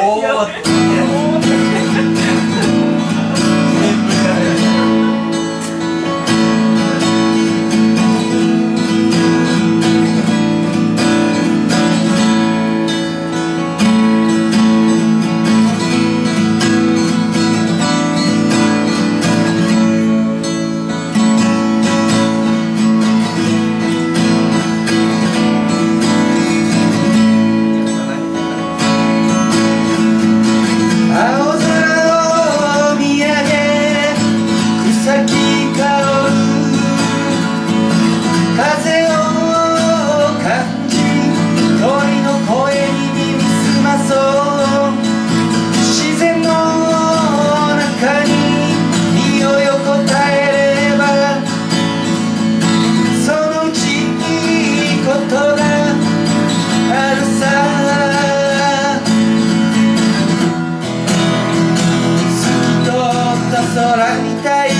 Boa! さに身を横たえればそのうちいいことがあるさ透き通った空みたいに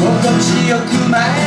心地よく前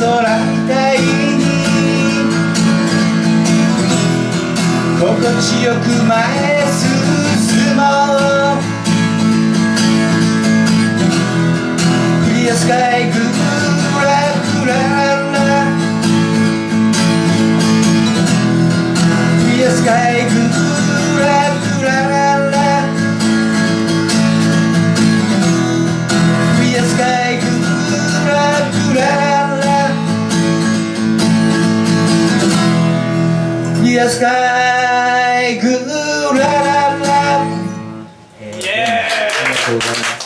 空みたいに心地よく前へ進もう。クリアスカイグラグララクリアスカイグラグララ sky. Good. La, la, la. Yeah.